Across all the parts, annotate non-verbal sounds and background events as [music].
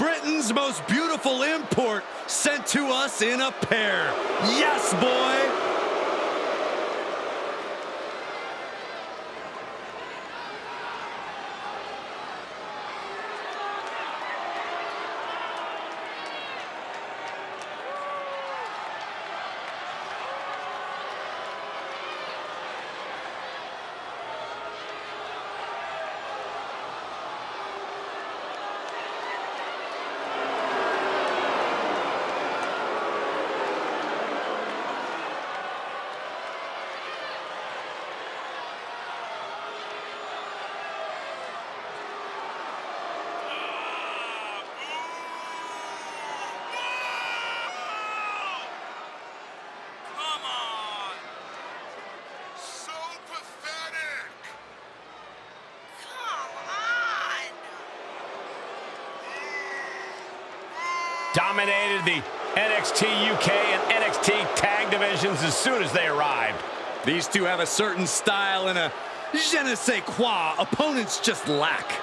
Britain's most beautiful import sent to us in a pair. Yes, boy! Dominated the NXT UK and NXT tag divisions as soon as they arrived. These two have a certain style and a je ne sais quoi opponents just lack.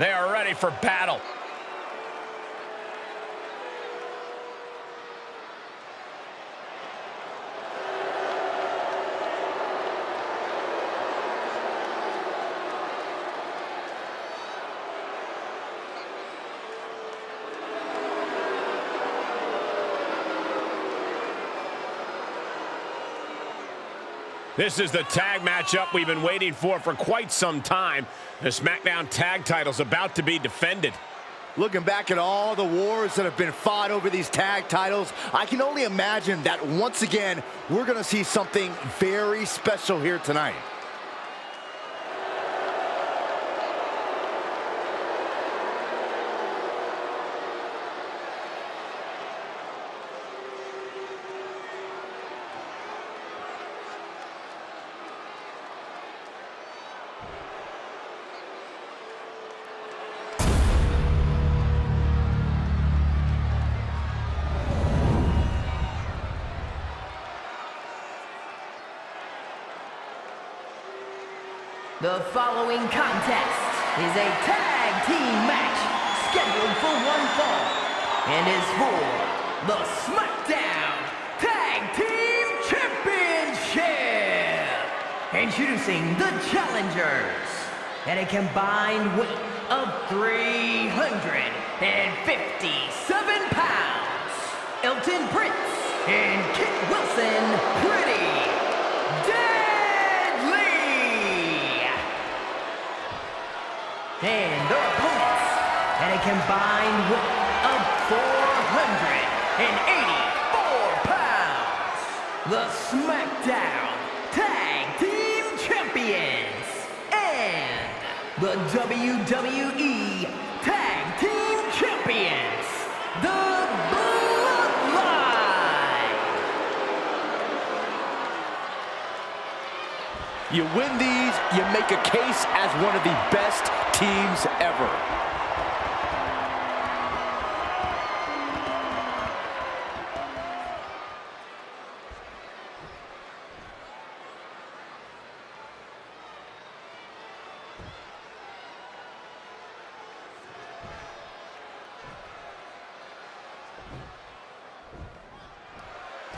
They are ready for battle. This is the tag matchup we've been waiting for for quite some time. The SmackDown tag title's about to be defended. Looking back at all the wars that have been fought over these tag titles, I can only imagine that once again, we're going to see something very special here tonight. The following contest is a tag team match scheduled for one fall and is for the SmackDown Tag Team Championship. Introducing the challengers at a combined weight of 357 pounds. Elton Prince and Kit Wilson Pretty Deadly. And their opponents at a combined weight of 484 pounds. The SmackDown Tag Team Champions and the WWE Tag Team Champions. The Bloodline. You win these, you make a case as one of the best teams ever.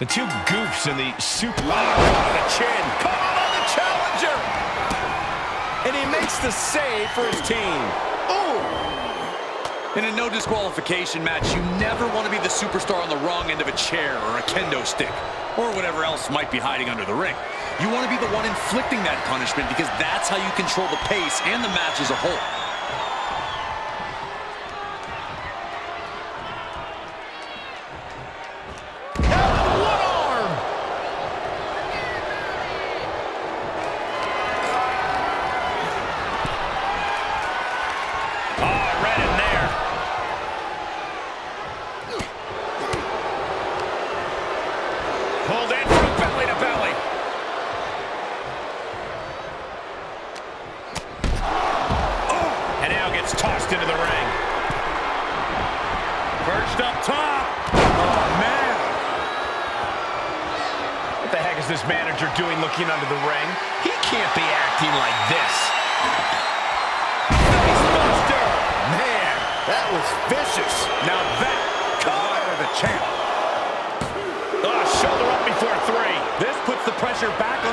The two goofs in the super on the chin. Call on the challenger. And he makes the save for his team. In a no disqualification match, you never want to be the superstar on the wrong end of a chair or a kendo stick or whatever else might be hiding under the ring. You want to be the one inflicting that punishment because that's how you control the pace and the match as a whole.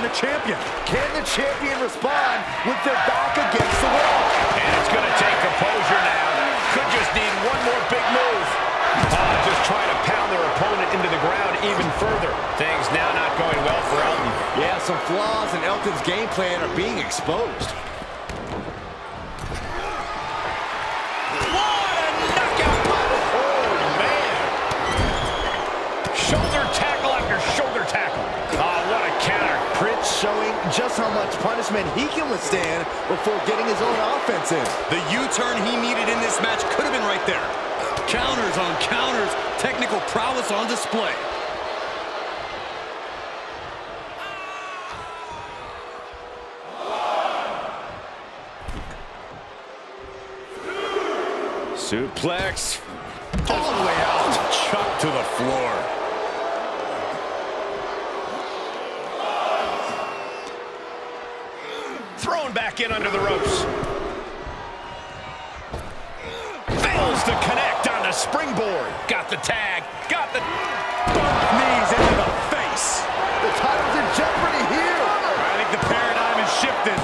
The champion. Can the champion respond with their back against the wall? And it's going to take composure now. Could just need one more big move. Oh, just trying to pound their opponent into the ground even further. Things now not going well for Elton. Yeah, some flaws in Elton's game plan are being exposed. Showing just how much punishment he can withstand before getting his own offense in. The U-turn he needed in this match could have been right there. Counters on counters, technical prowess on display. Suplex. All the way out. Chuck to the floor. Back in under the ropes. Fails to connect on the springboard. Got the tag. Got the... Both knees into the face. The title's in jeopardy here. I think the paradigm has shifted.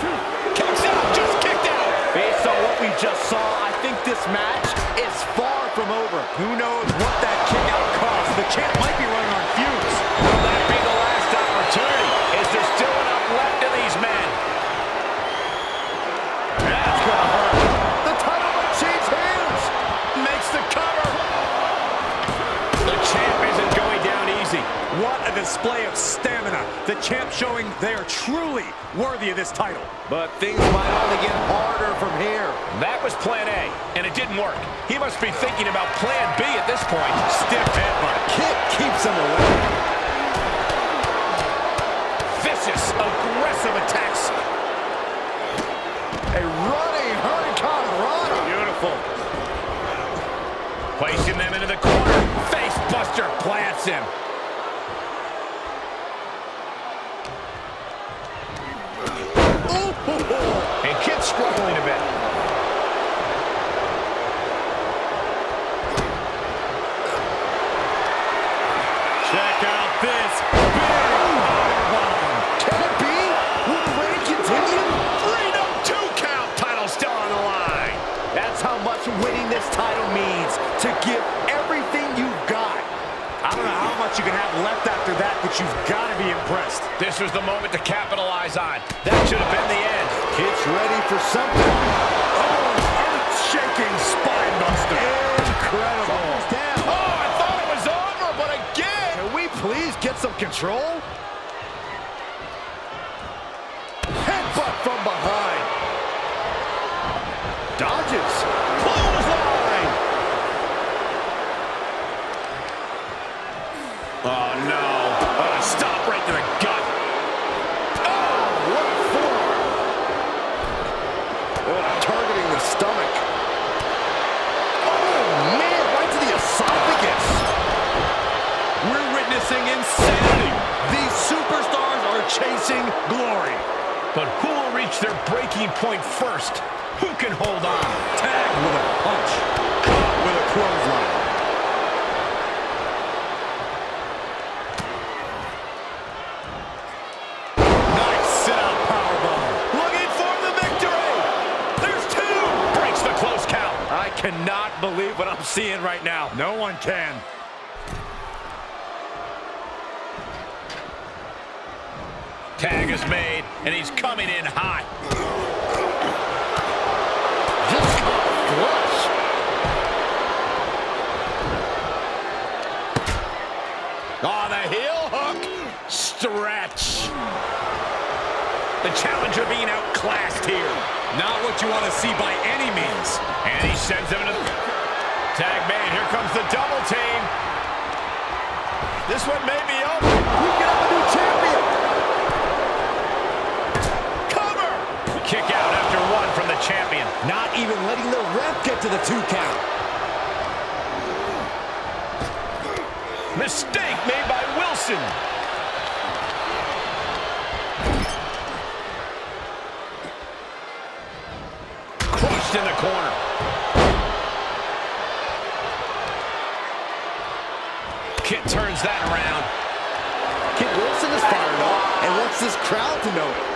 Kicks out. Just kicked out. Based on what we just saw, I think this match is far from over. Who knows what that kick out cost? The champ might be running on fumes. The champ showing they are truly worthy of this title. But things might only get harder from here. That was plan A, and it didn't work. He must be thinking about plan B at this point. Stiff headbutt. Kick keeps him away. Vicious, aggressive attacks. A running hurricanrana. Beautiful. Placing them into the corner. Face buster plants him. And Kit's struggling a bit. Check out this big firebomb. Can it be? Will the reign continue? Three, no, two count. Title still on the line. That's how much winning this title means. To give everything you've got. I don't know how much you can have left after that, but you've got to be impressed. This was the moment to capitalize on. That should have been the end. Kit's ready for something. Oh, earth-shaking spine buster. Incredible. Get some control? Headbutt from behind. Dodges. Clothesline. Oh, no. Oh, stop right to the gut. What a forearm. Oh, targeting the stomach. Oh, man, right to the esophagus. We're witnessing insanity. These superstars are chasing glory. But who will reach their breaking point first? Who can hold on? Tag with a punch. Caught with a clothesline. Nice sit-out powerbomb. Looking for the victory. There's two. Breaks the close count. I cannot believe what I'm seeing right now. No one can. Tag is made, and he's coming in hot. Oh, the heel hook. Stretch. The challenger being outclassed here. Not what you want to see by any means. And he sends him into the... Tag made. Here comes the double team. This one may be over. Not even letting the ref get to the two count. Mistake made by Wilson. Crushed in the corner. Kit turns that around. Kit Wilson is fired up and wants this crowd to know it.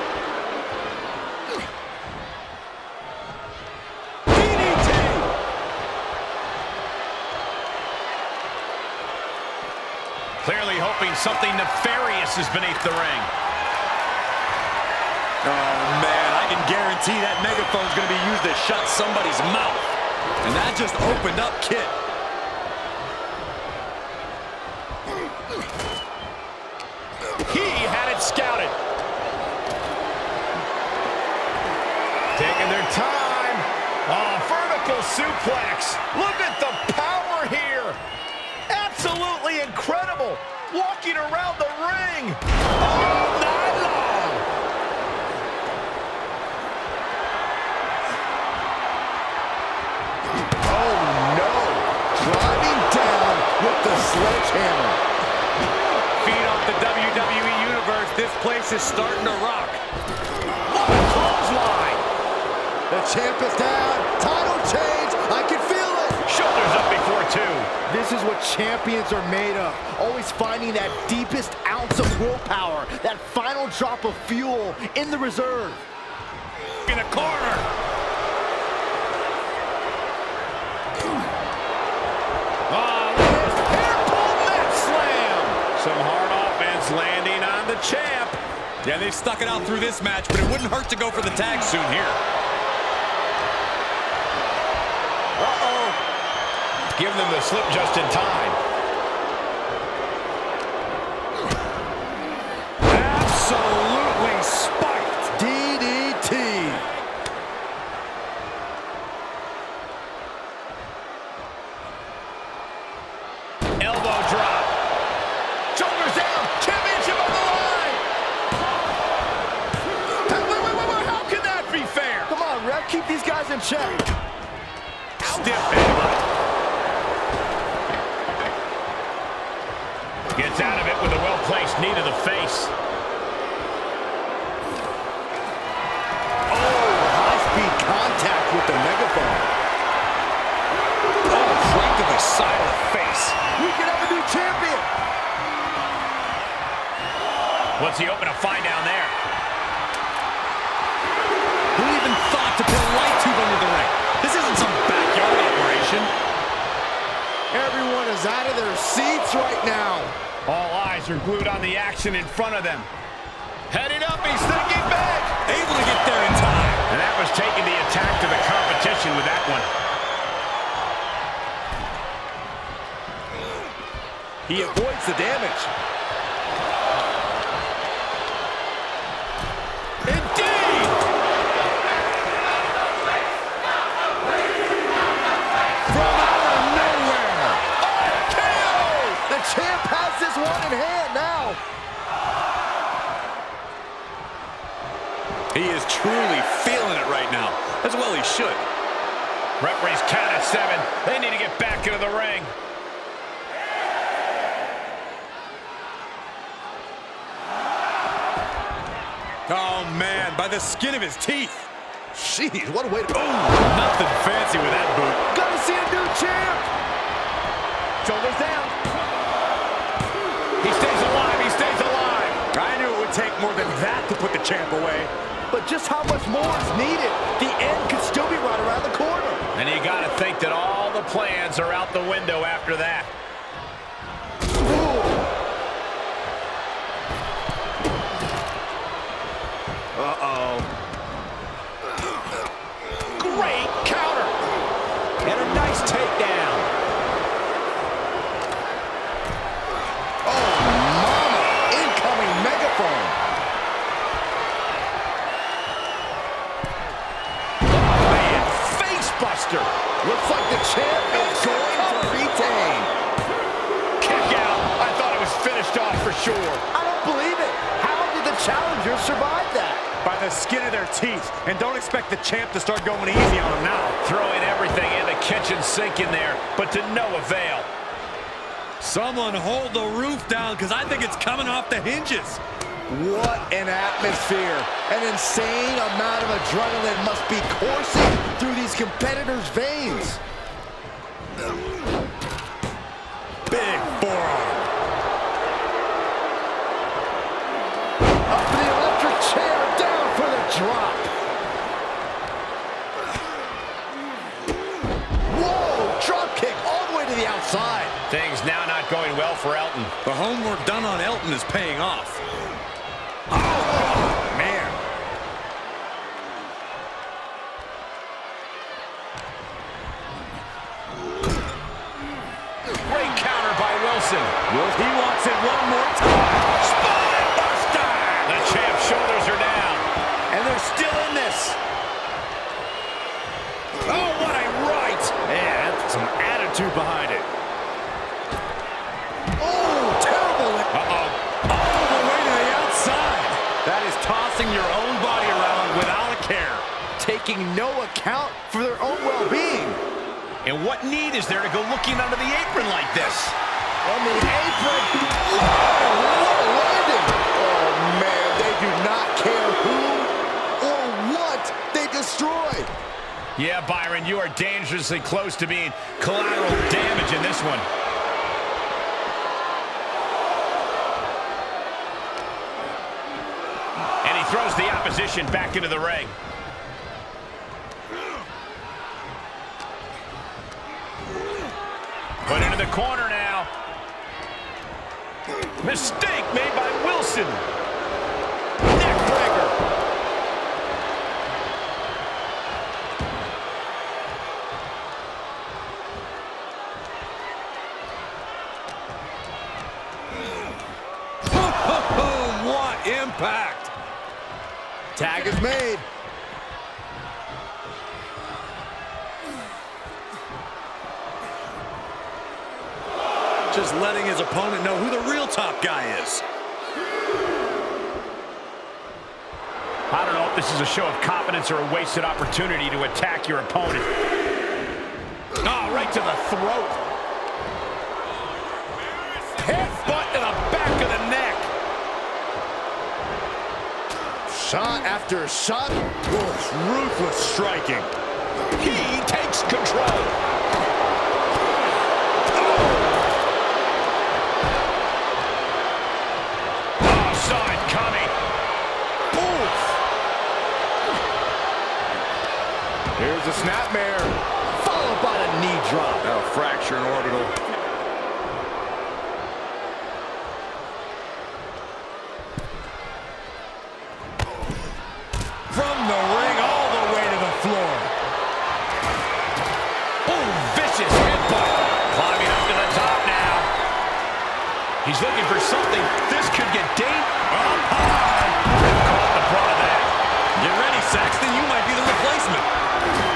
Hoping something nefarious is beneath the ring. Oh, man, I can guarantee that megaphone's going to be used to shut somebody's mouth. And that just opened up Kit. He had it scouted. Taking their time. Oh, vertical suplex. Look at the power here. Absolutely incredible. Walking around the ring all night long. Oh no! Driving down with the sledgehammer. Feed off the WWE Universe. This place is starting to rock. What a clothesline. The champ is down. Title change. Shoulders up before two. This is what champions are made of. Always finding that deepest ounce of willpower, that final drop of fuel in the reserve. In the corner. Oh, this hair pull net slam. Some hard offense landing on the champ. Yeah, they've stuck it out through this match, but it wouldn't hurt to go for the tag soon here. Give them the slip just in time. Absolutely spiked. DDT. Elbow drop. Shoulders down. Championship on the line. Wait, wait, wait, wait. How can that be fair? Come on, ref, keep these guys in check. Stiff is out of their seats right now. All eyes are glued on the action in front of them. Heading up, he's thinking back. Able to get there in time. And that was taking the attack to the competition with that one. He avoids the damage. Truly feeling it right now. As well he should. Referee's count at seven. They need to get back into the ring. Oh, man, by the skin of his teeth. Jeez, what a way to go. Nothing fancy with that boot. Gonna see a new champ. Shoulders down. He stays alive. He stays alive. I knew it would take more than that to put the champ away. But just how much more is needed? The end could still be right around the corner. And you got to think that all the plans are out the window after that. Everything in kitchen sink in there, but to no avail. Someone hold the roof down because I think it's coming off the hinges. What an atmosphere. An insane amount of adrenaline must be coursing through these competitors' veins. Big forearm. Up for the electric chair, down for the drop. Outside. Things now not going well for Elton. The homework done on Elton is paying off. Oh, man. Great counter by Wilson. He wants it one more time. Spine buster. The champ's shoulders are down. And they're still in this. Oh, what a right. Man, that's some attitude behind it. Oh, terrible. Uh-oh. All the way to the outside. That is tossing your own body around without a care. Taking no account for their own well-being. And what need is there to looking under the apron like this? On the apron. Whoa, what a landing. Oh, man, they do not care who or what they destroy. Yeah, Byron, you are dangerously close to being collateral damage in this one. And he throws the opposition back into the ring. Put into the corner now. Mistake made by Wilson. Neckbreaker. [laughs] What impact. Tag is made. Opponent know who the real top guy is. I don't know if this is a show of confidence or a wasted opportunity to attack your opponent. Oh, right to the throat. Headbutt to the back of the neck. Shot after shot. Oh, Oof, ruthless striking. He takes control. A snapmare. Followed by a knee drop. A fracture in orbital. From the ring all the way to the floor. Oh, vicious headbutt. Climbing up to the top now. He's looking for something. This could get dangerous. Up high. Caught the brunt of that. Get ready, Saxton. You might be the replacement.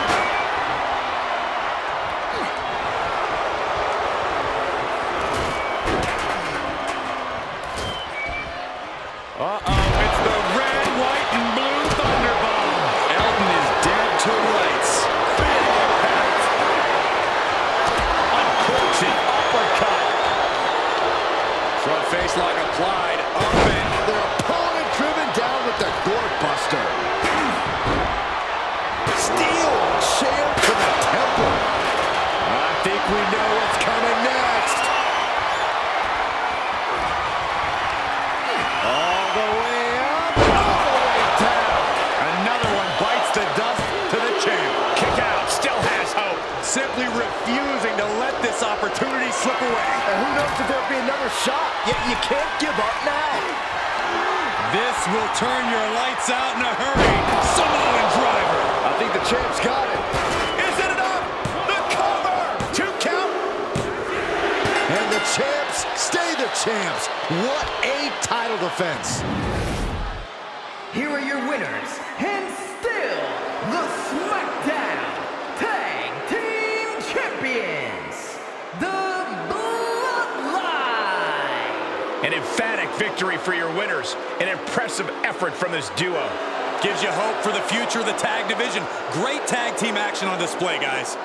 Champs stay the champs. What a title defense. Here are your winners, and still the SmackDown Tag Team Champions, the Bloodline. An emphatic victory for your winners. An impressive effort from this duo. Gives you hope for the future of the tag division. Great tag team action on display, guys.